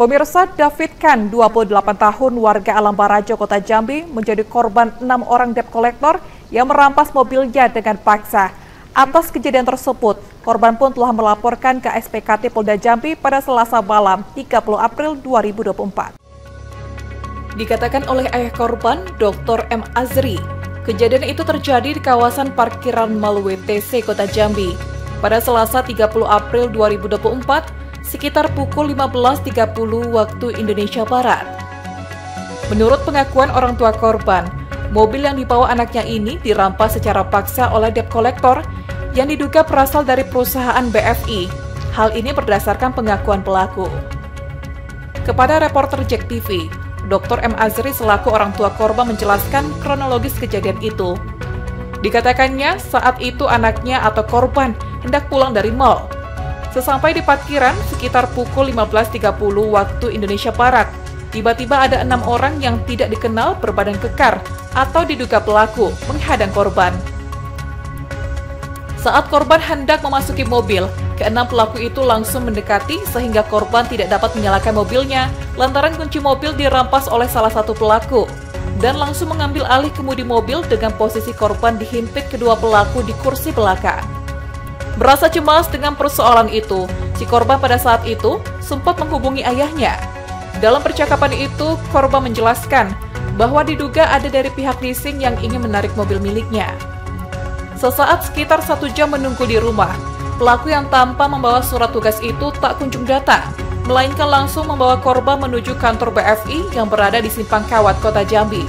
Pemirsa David Khan, 28 tahun warga Alam Barajo, Kota Jambi, menjadi korban enam orang debt collector yang merampas mobilnya dengan paksa. Atas kejadian tersebut, korban pun telah melaporkan ke SPKT Polda Jambi pada Selasa malam 30 April 2024. Dikatakan oleh ayah korban, Dr. M. Azri, kejadian itu terjadi di kawasan parkiran Mal WTC Kota Jambi. Pada Selasa 30 April 2024, sekitar pukul 15.30 waktu Indonesia Barat. Menurut pengakuan orang tua korban, mobil yang dibawa anaknya ini dirampas secara paksa oleh debt collector yang diduga berasal dari perusahaan BFI. Hal ini berdasarkan pengakuan pelaku. Kepada reporter Jack TV, Dr. M. Azri selaku orang tua korban menjelaskan kronologis kejadian itu. Dikatakannya saat itu anaknya atau korban hendak pulang dari mall Sesampai di parkiran sekitar pukul 15.30 waktu Indonesia Barat, tiba-tiba ada enam orang yang tidak dikenal berbadan kekar atau diduga pelaku menghadang korban. Saat korban hendak memasuki mobil, keenam pelaku itu langsung mendekati sehingga korban tidak dapat menyalakan mobilnya lantaran kunci mobil dirampas oleh salah satu pelaku dan langsung mengambil alih kemudi mobil dengan posisi korban dihimpit kedua pelaku di kursi belakang. Merasa cemas dengan persoalan itu, si korban pada saat itu sempat menghubungi ayahnya. Dalam percakapan itu, korban menjelaskan bahwa diduga ada dari pihak leasing yang ingin menarik mobil miliknya. Sesaat sekitar satu jam menunggu di rumah, pelaku yang tanpa membawa surat tugas itu tak kunjung datang, melainkan langsung membawa korban menuju kantor BFI yang berada di Simpang Kawat, Kota Jambi.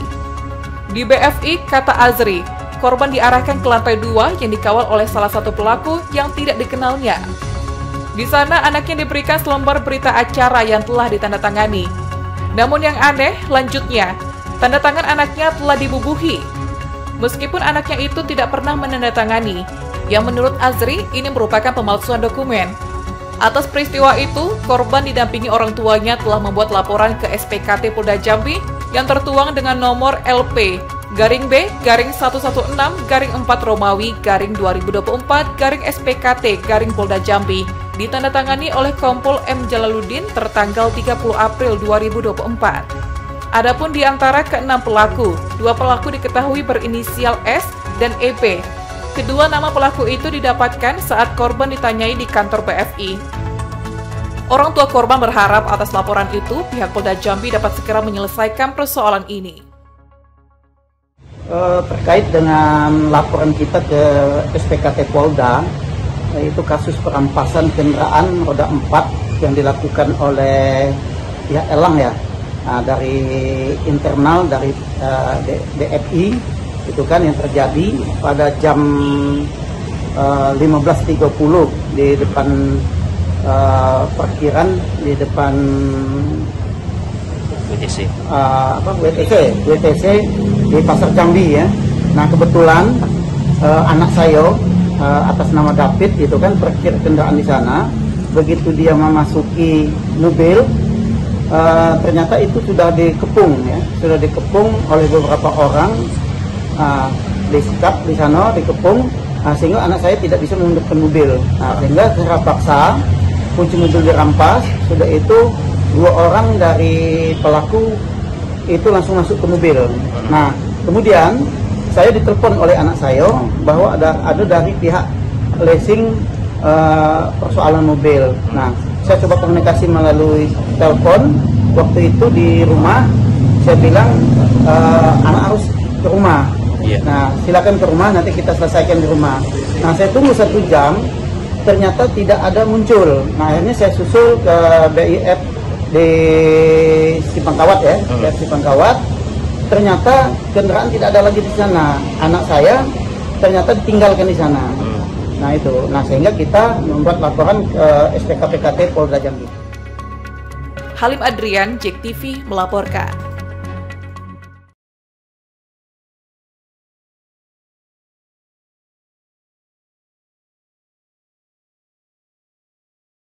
Di BFI, kata Azri, korban diarahkan ke lantai dua yang dikawal oleh salah satu pelaku yang tidak dikenalnya. Di sana anaknya diberikan selembar berita acara yang telah ditandatangani. Namun yang aneh, lanjutnya, tanda tangan anaknya telah dibubuhi. Meskipun anaknya itu tidak pernah menandatangani, yang menurut Azri ini merupakan pemalsuan dokumen. Atas peristiwa itu, korban didampingi orang tuanya telah membuat laporan ke SPKT Polda Jambi yang tertuang dengan nomor LP garing B, garing 116, garing 4 Romawi, garing 2024, garing SPKT, garing Polda Jambi, ditandatangani oleh Kompol M. Jalaluddin tertanggal 30 April 2024. Adapun di antara keenam pelaku, dua pelaku diketahui berinisial S dan EP. Kedua nama pelaku itu didapatkan saat korban ditanyai di kantor BFI. Orang tua korban berharap atas laporan itu pihak Polda Jambi dapat segera menyelesaikan persoalan ini uh, terkait dengan laporan kita ke SPKT Polda yaitu kasus perampasan kendaraan roda 4 yang dilakukan oleh pihak Elang ya nah, dari internal dari uh, DFI itu kan yang terjadi pada jam uh, 15.30 di depan uh, parkiran di depan WTC. Uh, apa WTC? WTC di Pasar Jambi ya. Nah kebetulan uh, anak saya uh, atas nama David itu kan parkir kendaraan di sana. Begitu dia memasuki mobil, uh, ternyata itu sudah dikepung ya, sudah dikepung oleh beberapa orang. Uh, di sekap di sana dikepung nah, sehingga anak saya tidak bisa menghidupkan mobil nah, sehingga secara paksa kunci mobil dirampas sudah itu dua orang dari pelaku itu langsung masuk ke mobil. Nah, kemudian saya ditelepon oleh anak saya bahwa ada ada dari pihak leasing uh, persoalan mobil. Nah, saya coba komunikasi melalui telepon. Waktu itu di rumah saya bilang uh, anak harus ke rumah. Yeah. Nah, silakan ke rumah nanti kita selesaikan di rumah. Nah, saya tunggu satu jam ternyata tidak ada muncul. Nah, akhirnya saya susul ke BIF di Sipangkawat ya, hmm. ya Sipangkawat. Ternyata kendaraan tidak ada lagi di sana. Anak saya ternyata ditinggalkan di sana. Hmm. Nah itu, nah sehingga kita membuat laporan ke SPK PKT Polda Jambi. Halim Adrian, JEK TV melaporkan.